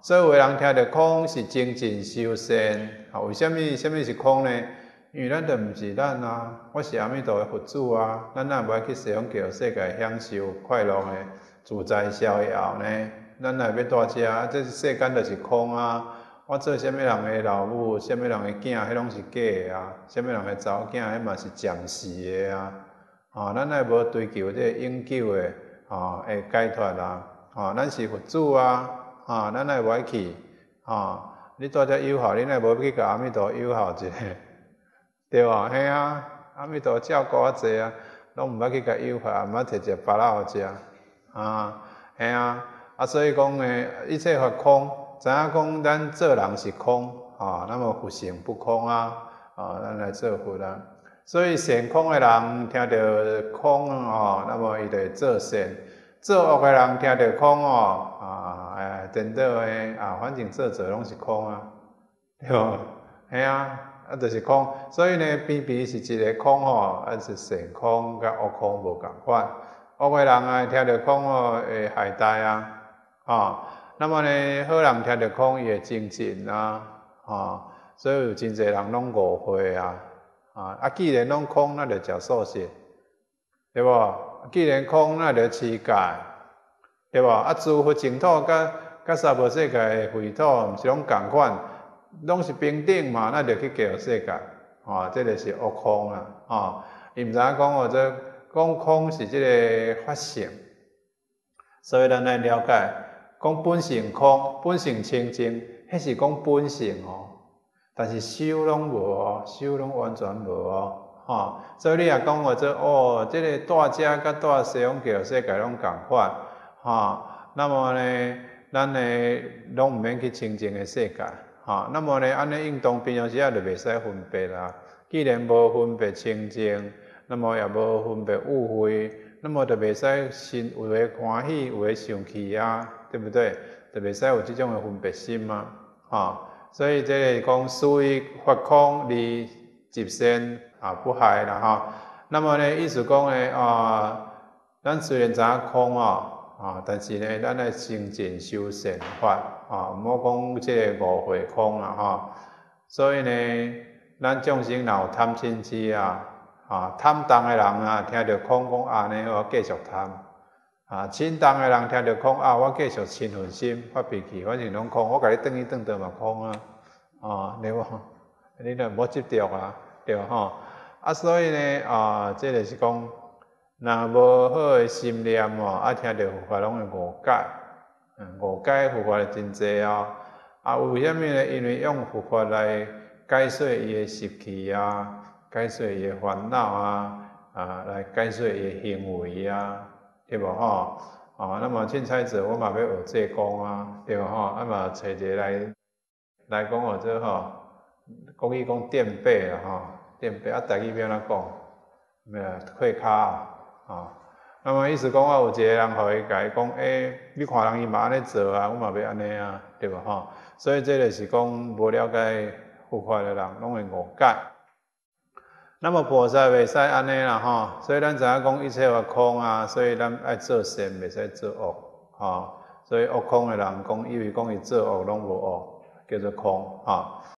所以有人听到空是精进修仙，啊，为什么？什么是空呢？因为咱都毋是咱啊，我是阿弥陀的佛祖啊，咱哪要去西方极世界享受快乐的自在逍遥呢？咱哪要多遮？啊，这世间就是空啊！我做什么人的老母，什么人的囝，迄拢是假的啊！什么人的查某囝，迄嘛是暂时的啊！啊，咱也无追求这永久的啊，会解脱啊！啊，咱是佛祖啊！啊，咱也无去啊！你多遮友好，你也无去甲阿弥陀友好者。对哇，嘿啊，阿弥陀照顾我济啊，拢毋捌去甲诱惑，毋捌摕只巴拉互食，啊，嘿啊，啊，所以讲诶，一切法空，知影讲咱做人是空，啊，那么佛性不空啊，啊，咱来做佛啦。所以善空诶人听到空哦，那么伊就做善；做恶诶人听到空哦，啊，颠倒诶，啊，反正做做拢是空啊，对无？嘿啊。啊，就是空，所以呢，偏偏是一个空吼，啊是善空甲恶空无共款。恶个人啊，听到空吼会害呆啊，啊，那么呢，好人听到空伊会精进啊，啊，所以有真侪人拢误会啊，啊，啊，既然拢空，那就食素食，对无？既然空，那就持戒，对无？啊，诸佛净土甲甲娑婆世界的秽土，毋是拢共款？拢是平等嘛，那就去叫世界，啊，这个是悟空啊，啊，伊毋知影讲哦，这讲空是这个法性，所以咱来了解，讲本性空，本性清净，迄是讲本性哦，但是修拢无哦，修拢完全无哦，哈，所以你也讲哦，这哦，这个大家甲大西方叫世界拢共款，哈，那么呢，咱呢拢毋免去清净诶世界。啊，那么呢，安尼运动平常时也就袂使分别啦。既然无分别清净，那么也无分别误会，那么就袂使心有诶欢喜，有诶生气啊，对不对？就袂使有即种诶分别心嘛。啊，所以这个讲属于法空离极善啊，不害啦哈。那么呢，意思讲诶啊，咱虽然知影空啊。啊，但是呢，咱来精进修善法啊，毋好讲即个误会空啊，哈。所以呢，咱众生若有贪嗔痴啊，啊，贪动的人啊，听到空讲啊，呢我继续贪；啊，嗔动的人听到空啊，我继续嗔恨心发脾气，反正拢空，我甲你转去转倒嘛空啊，啊，对无？你著无执着啊，对吼。啊，所以呢，啊，即个是讲。若无好诶心念哦，啊，听着佛法拢会误解，误解佛法真济哦。啊，为虾米呢？因为用佛法来解说伊诶习气啊，解说伊诶烦恼啊，啊，来解说伊诶行为啊，对无吼？啊，那么凊彩者，我嘛要学这讲啊，对无吼？啊嘛找一个来来讲学这吼，讲伊讲垫背啦吼，垫背啊，大家要安怎讲？咩啊会卡？啊，那么意思讲我有一个人互伊甲伊讲，诶，你看人伊嘛安尼做啊，我嘛要安尼啊，对无吼？所以这个是讲无了解佛法的人拢会误解。那么菩萨袂使安尼啦吼，所以咱知影讲一切法空啊，所以咱爱做善，袂使做恶，吼。所以恶空的人讲，以为讲伊做恶拢无恶，叫做空，吼。